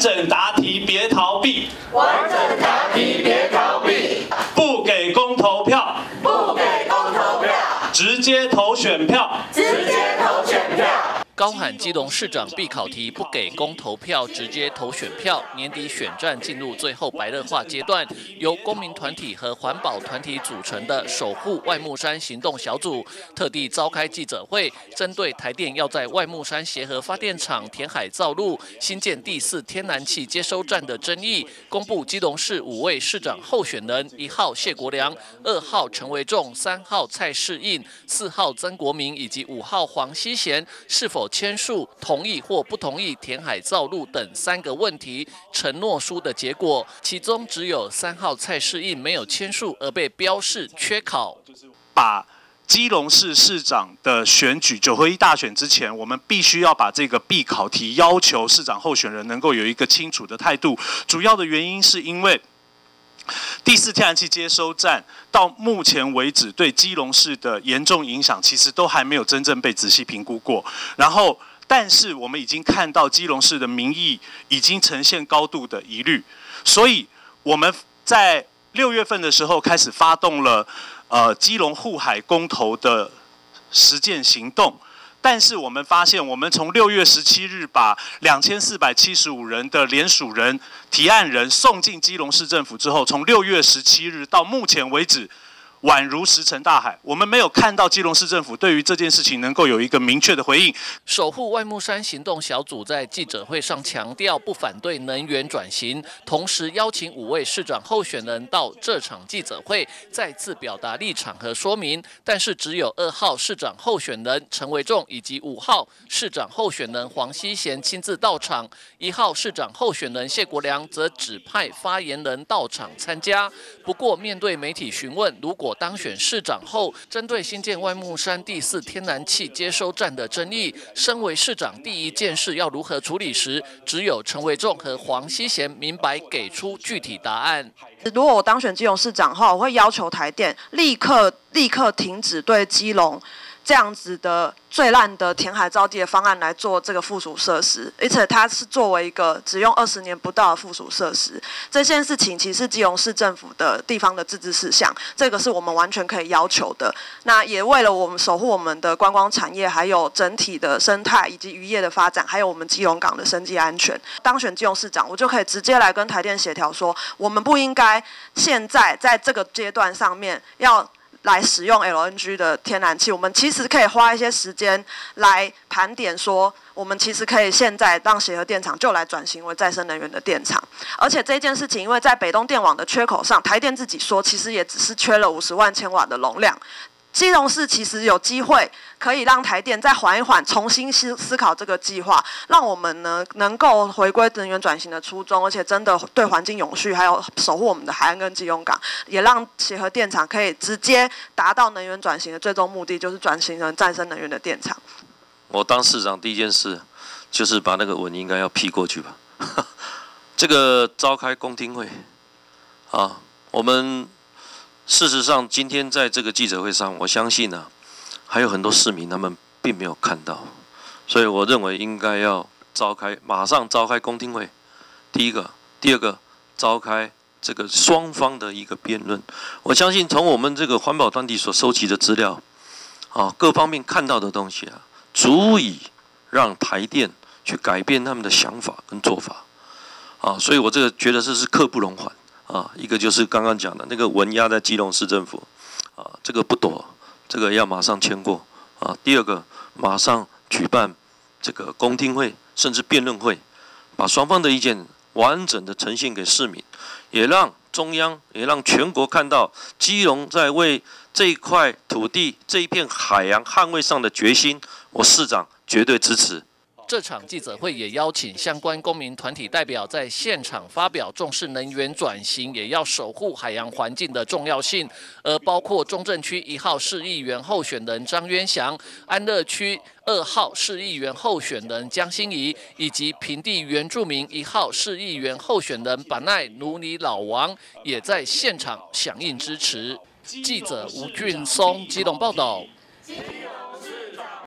整答题别逃避，完整答题别逃避，不给公投票，不给公投票，直接投选票，直接投选票。高喊基隆市长必考题不给公投票，直接投选票。年底选战进入最后白热化阶段，由公民团体和环保团体组成的守护外木山行动小组，特地召开记者会，针对台电要在外木山协和发电厂填海造陆，新建第四天然气接收站的争议，公布基隆市五位市长候选人：一号谢国良，二号陈维仲，三号蔡世应，四号曾国明以及五号黄希贤是否？签署同意或不同意填海造陆等三个问题承诺书的结果，其中只有三号蔡世印没有签署而被标示缺考。把基隆市市长的选举九合一大选之前，我们必须要把这个必考题要求市长候选人能够有一个清楚的态度。主要的原因是因为。第四天然气接收站到目前为止对基隆市的严重影响，其实都还没有真正被仔细评估过。然后，但是我们已经看到基隆市的民意已经呈现高度的疑虑，所以我们在六月份的时候开始发动了呃基隆护海公投的实践行动。但是我们发现，我们从六月十七日把两千四百七十五人的联署人、提案人送进基隆市政府之后，从六月十七日到目前为止。宛如石沉大海，我们没有看到基隆市政府对于这件事情能够有一个明确的回应。守护外木山行动小组在记者会上强调，不反对能源转型，同时邀请五位市长候选人到这场记者会再次表达立场和说明。但是只有二号市长候选人陈维仲以及五号市长候选人黄希贤亲自到场，一号市长候选人谢国良则指派发言人到场参加。不过面对媒体询问，如果我当选市长后，针对新建外木山第四天然气接收站的争议，身为市长第一件事要如何处理时，只有陈维仲和黄希贤明白给出具体答案。如果我当选基隆市长后，我会要求台电立刻立刻停止对基隆。这样子的最烂的填海造地的方案来做这个附属设施，而且它是作为一个只用二十年不到的附属设施，这件事情其实基隆市政府的地方的自治事项，这个是我们完全可以要求的。那也为了我们守护我们的观光产业，还有整体的生态以及渔业的发展，还有我们基隆港的生计安全，当选基隆市长，我就可以直接来跟台电协调说，我们不应该现在在这个阶段上面要。来使用 LNG 的天然气，我们其实可以花一些时间来盘点，说我们其实可以现在让协和电厂就来转型为再生能源的电厂，而且这件事情，因为在北东电网的缺口上，台电自己说，其实也只是缺了五十万千瓦的容量。基隆市其实有机会可以让台电再缓一缓，重新思思考这个计划，让我们呢能够回归能源转型的初衷，而且真的对环境永续，还有守护我们的海岸跟基隆港，也让协和电厂可以直接达到能源转型的最终目的，就是转型成再生能源的电厂。我当市长第一件事就是把那个文应该要批过去吧。这个召开公听会啊，我们。事实上，今天在这个记者会上，我相信呢，还有很多市民他们并没有看到，所以我认为应该要召开，马上召开公听会。第一个，第二个，召开这个双方的一个辩论。我相信从我们这个环保团体所收集的资料，啊，各方面看到的东西啊，足以让台电去改变他们的想法跟做法，啊，所以我这个觉得这是刻不容缓。啊，一个就是刚刚讲的那个文压在基隆市政府，啊，这个不躲，这个要马上签过啊。第二个，马上举办这个公听会，甚至辩论会，把双方的意见完整的呈现给市民，也让中央，也让全国看到基隆在为这一块土地、这一片海洋捍卫上的决心。我市长绝对支持。这场记者会也邀请相关公民团体代表在现场发表重视能源转型，也要守护海洋环境的重要性。而包括中正区一号市议员候选人张渊祥、安乐区二号市议员候选人江心怡，以及平地原住民一号市议员候选人板奈努尼老王，也在现场响应支持。记者吴俊松机动报道。